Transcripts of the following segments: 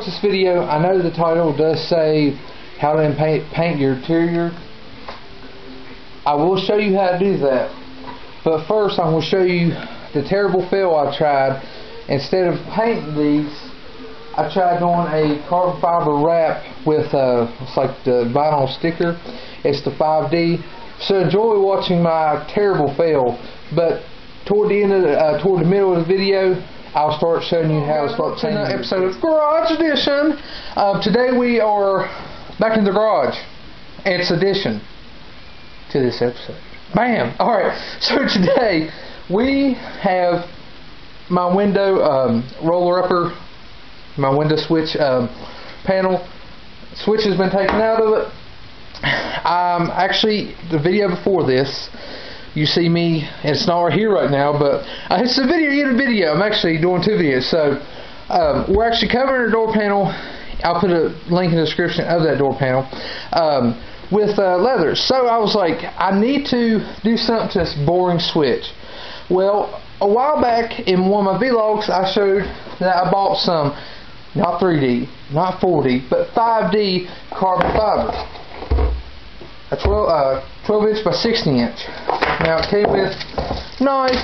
with this video, I know the title does say how to paint, paint your interior. I will show you how to do that. But first, I'm going to show you the terrible fail I tried. Instead of painting these, I tried doing a carbon fiber wrap with, uh, it's like the vinyl sticker. It's the 5D. So enjoy watching my terrible fail. But toward the end of the, uh, toward the middle of the video, I'll start showing you how to start painting. Another episode of Garage Edition. Uh, today we are back in the garage. It's addition to this episode. Bam! Alright, so today we have my window um, roller upper, my window switch um, panel. Switch has been taken out of it. Um, actually, the video before this, you see me, it's not right here right now, but uh, it's a video in a video. I'm actually doing two videos. So um, we're actually covering the door panel. I'll put a link in the description of that door panel um, with uh, leather. So I was like, I need to do something to this boring switch. Well, a while back in one of my vlogs, I showed that I bought some, not 3D, not 4D, but 5D carbon fiber. A 12, uh, 12 inch by 16 inch. Now it came with knife,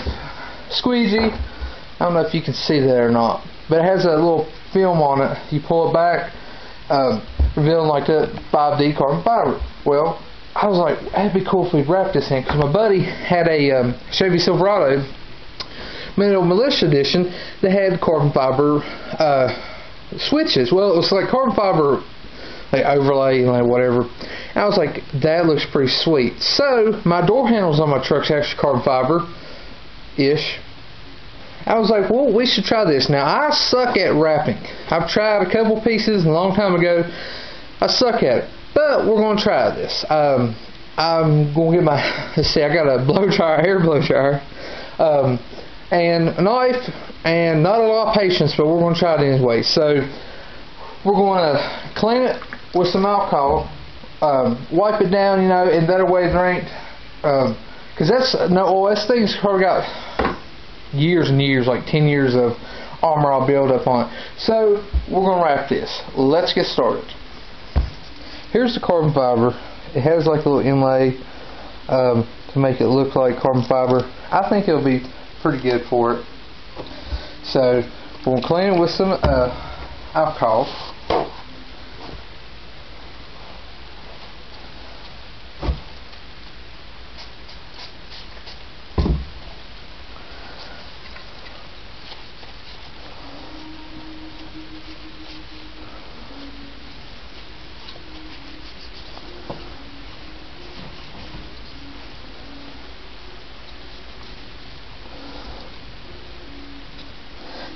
squeegee. I don't know if you can see that or not, but it has a little film on it. You pull it back, um, revealing like that 5D carbon fiber. Well, I was like, that'd be cool if we wrapped this in, because my buddy had a um, Chevy Silverado Middle Militia Edition that had carbon fiber uh, switches. Well, it was like carbon fiber like overlay, like whatever. And I was like, that looks pretty sweet. So my door handles on my truck's actually carbon fiber ish. I was like, well, we should try this. Now I suck at wrapping. I've tried a couple pieces a long time ago. I suck at it, but we're gonna try this. Um, I'm gonna get my. Let's see, I got a blow dryer, hair blow dryer, um, and a knife, and not a lot of patience, but we're gonna try it anyway. So we're gonna clean it with some alcohol, um, wipe it down, you know, in better way drink. Because um, that's no, well, this thing's probably got years and years, like 10 years of armor all build up on it. So we're gonna wrap this. Let's get started. Here's the carbon fiber. It has like a little inlay um, to make it look like carbon fiber. I think it'll be pretty good for it. So we're gonna clean it with some uh, alcohol.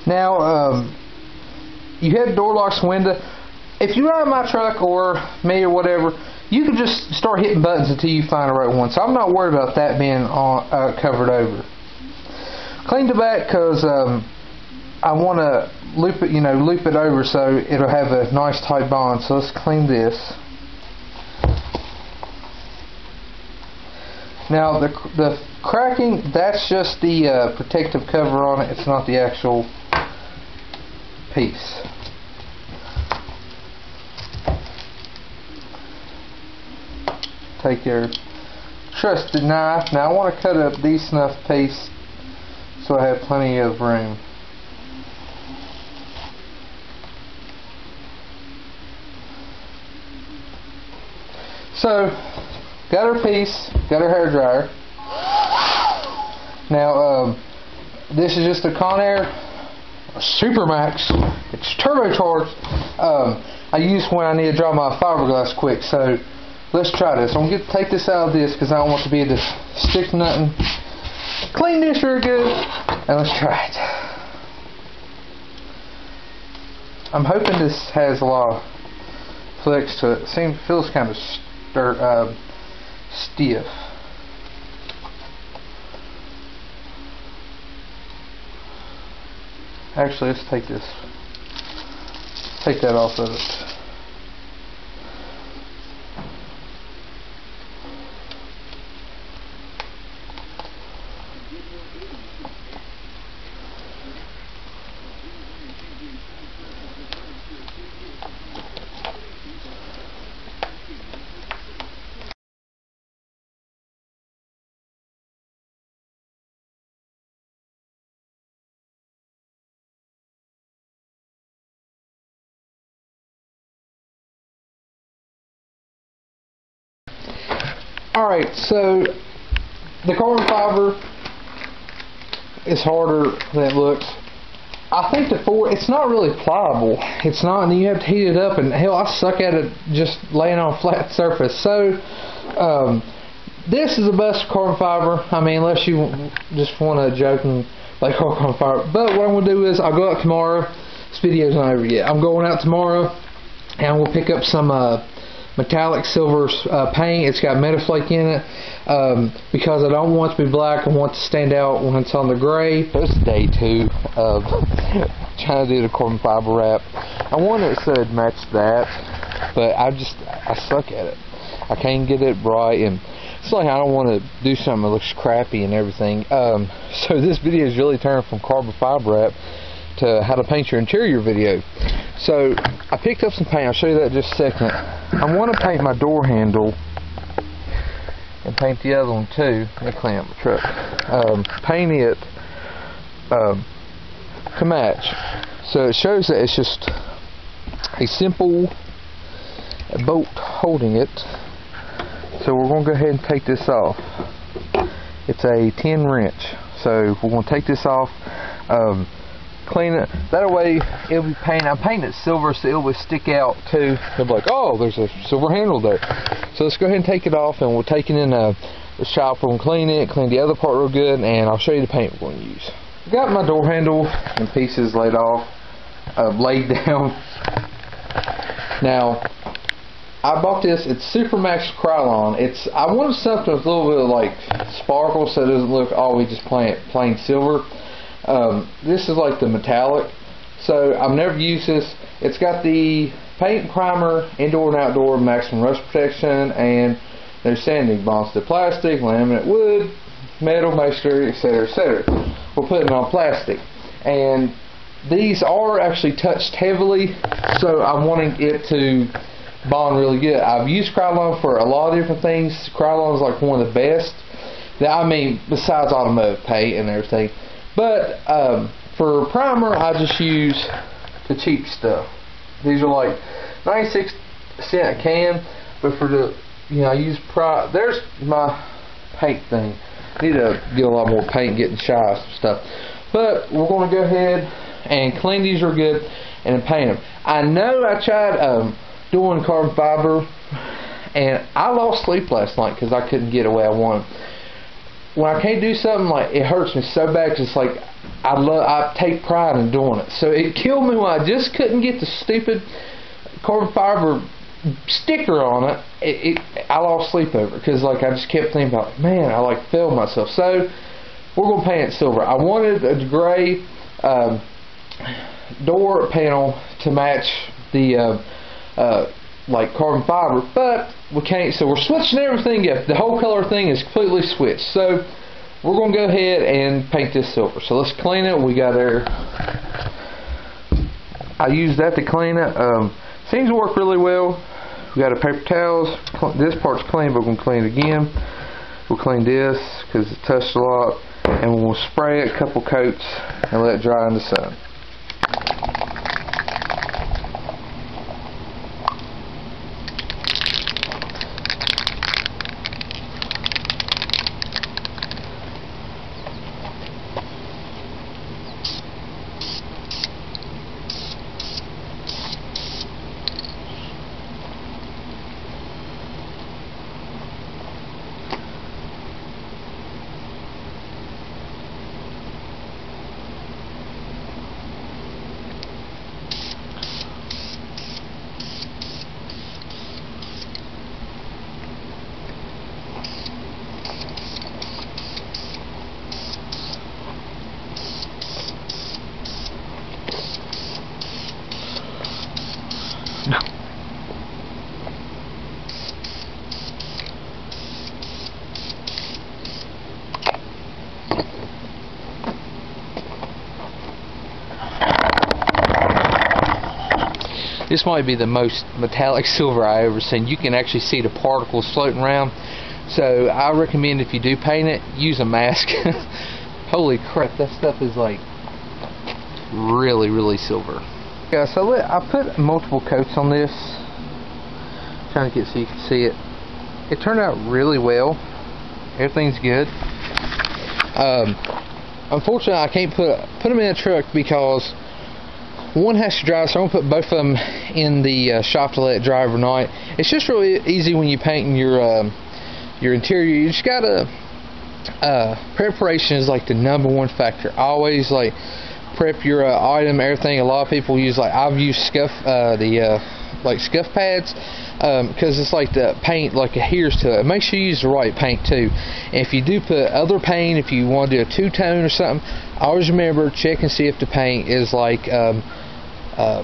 Now, um, you have door locks window. If you ride my truck or me or whatever, you can just start hitting buttons until you find the right one. So I'm not worried about that being on, uh, covered over. Clean the back because um, I want to loop it, you know, loop it over so it'll have a nice tight bond. So let's clean this. Now the the cracking, that's just the uh, protective cover on it. It's not the actual piece. Take your trusted knife. Now I want to cut up decent enough piece so I have plenty of room. So, got her piece, got her hair dryer. Now, um, this is just a Conair Supermax. It's turbocharged. Um, I use when I need to dry my fiberglass quick. So let's try this. I'm going to take this out of this because I don't want to be the stick nothing. Clean this real good and let's try it. I'm hoping this has a lot of flex to it. Seems feels kind of stir, uh, stiff. Actually, let's take this. Take that off of it. Alright, so the carbon fiber is harder than it looks. I think the four, it's not really pliable. It's not, and you have to heat it up, and hell, I suck at it just laying on a flat surface. So, um, this is the best carbon fiber. I mean, unless you just want to joke and like carbon fiber. But what I'm going to do is I'll go out tomorrow. This video's not over yet. I'm going out tomorrow, and we'll pick up some uh, metallic silver uh, paint. It's got metal flake in it um, because I don't want to be black. I want to stand out when it's on the gray. This is day two of trying to do the carbon fiber wrap. I wanted it so it matched that, but I just I suck at it. I can't get it right, and it's like I don't want to do something that looks crappy and everything. Um, so this video is really turned from carbon fiber wrap to how to paint your interior video. So I picked up some paint. I'll show you that in just a second. I want to paint my door handle and paint the other one too. Let me clean truck. Um, paint it um, to match. So it shows that it's just a simple bolt holding it. So we're going to go ahead and take this off. It's a 10 wrench. So we're going to take this off. Um, clean it. That way it'll be painted. I'm painting it silver so it will stick out too. They'll be like, oh, there's a silver handle there. So let's go ahead and take it off and we'll take it in the shop. We'll clean it, clean the other part real good, and I'll show you the paint we're going to use. Got my door handle and pieces laid off, uh, laid down. Now, I bought this. It's Supermax Krylon. It's I wanted something with a little bit of like sparkle, so it doesn't look always just plain plain silver. Um, this is like the metallic. So I've never used this. It's got the paint primer, indoor and outdoor maximum rust protection, and there's sanding bonds to plastic, laminate wood, metal, masonry, etc., etc. We're putting on plastic, and these are actually touched heavily, so I'm wanting it to bond really good. I've used Krylon for a lot of different things. Krylon is like one of the best. I mean, besides automotive paint and everything. But um, for primer, I just use the cheap stuff. These are like 96 cent a can, but for the, you know, I use pri. There's my paint thing. Need to get a lot more paint, getting shy some stuff. But we're going to go ahead and clean these real good and paint them. I know I tried um, doing carbon fiber, and I lost sleep last night because I couldn't get away I wanted when I can't do something like it hurts me so bad because it's like I love I take pride in doing it. So it killed me when I just couldn't get the stupid carbon fiber sticker on it. It, it I lost sleep over because like I just kept thinking about man I like failed myself. So we're gonna paint it silver. I wanted a gray um, door panel to match the uh, uh, like carbon fiber, but we can't, so we're switching everything up. The whole color thing is completely switched. So we're going to go ahead and paint this silver. So let's clean it. We got our, I use that to clean it. Um, seems to work really well. We got our paper towels. This part's clean, but we're going to clean it again. We'll clean this because it touched a lot. And we'll spray it a couple coats and let it dry in the sun. This might be the most metallic silver I ever seen. You can actually see the particles floating around. So I recommend if you do paint it, use a mask. Holy crap, that stuff is like really, really silver. Yeah, so I put multiple coats on this. trying to get so you can see it. it turned out really well. Everything's good. Um, unfortunately, I can't put put them in a truck because one has to drive, so I'm gonna put both of them in the uh, shop to let drive overnight. It's just really easy when you paint your um, your interior. You just gotta uh, preparation is like the number one factor. Always like prep your uh, item, everything. A lot of people use like I've used scuff uh, the uh, like scuff pads because um, it's like the paint like adheres to it. Make sure you use the right paint too. And if you do put other paint, if you want to do a two tone or something, always remember check and see if the paint is like um, uh,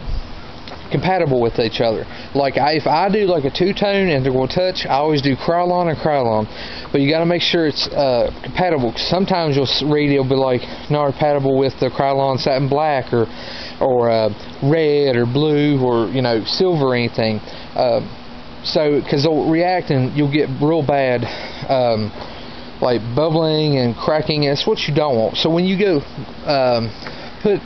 compatible with each other. Like I, if I do like a two-tone and they're going to touch, I always do Krylon and Krylon. But you got to make sure it's uh, compatible. Sometimes you'll read it'll be like not compatible with the Krylon satin black or or uh, red or blue or you know silver or anything. Uh, so because they'll react and you'll get real bad. Um, like bubbling and cracking, it's what you don't want. So when you go um, put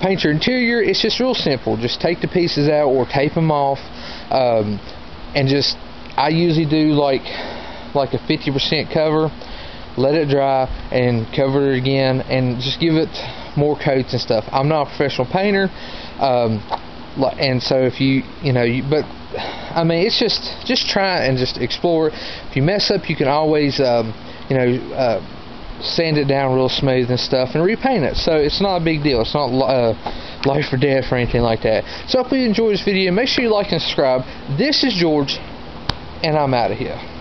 paint your interior, it's just real simple. Just take the pieces out or tape them off, um, and just I usually do like like a 50% cover, let it dry, and cover it again, and just give it more coats and stuff. I'm not a professional painter, um, and so if you you know, you, but I mean it's just just try and just explore. If you mess up, you can always um, you know. Uh, sand it down real smooth and stuff and repaint it. So it's not a big deal. It's not uh, life or death or anything like that. So if you enjoyed this video, make sure you like and subscribe. This is George, and I'm out of here.